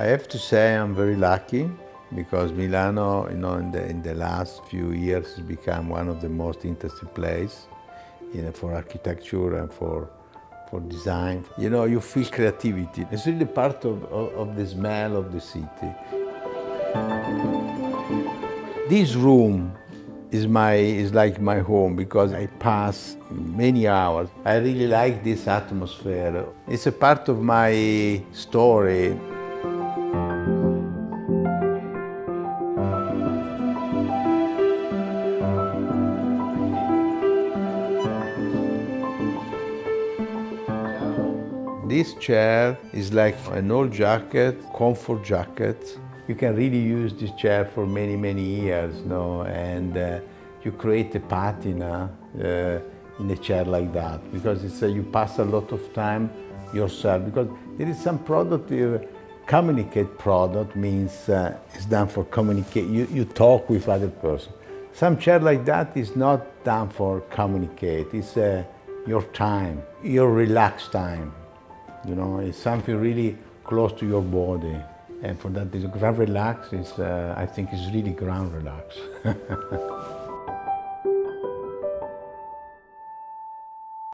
I have to say I'm very lucky because Milano, you know, in the, in the last few years has become one of the most interesting places you know, for architecture and for, for design. You know, you feel creativity. It's really part of, of, of the smell of the city. This room is my is like my home because I pass many hours. I really like this atmosphere. It's a part of my story. This chair is like an old jacket, comfort jacket. You can really use this chair for many, many years, no? and uh, you create a patina uh, in a chair like that because it's, uh, you pass a lot of time yourself because there is some product uh, communicate product means uh, it's done for communicate you, you talk with other person some chair like that is not done for communicate it's uh, your time your relaxed time you know it's something really close to your body and for that, the Grand Relax is, uh, I think, is really Grand Relax.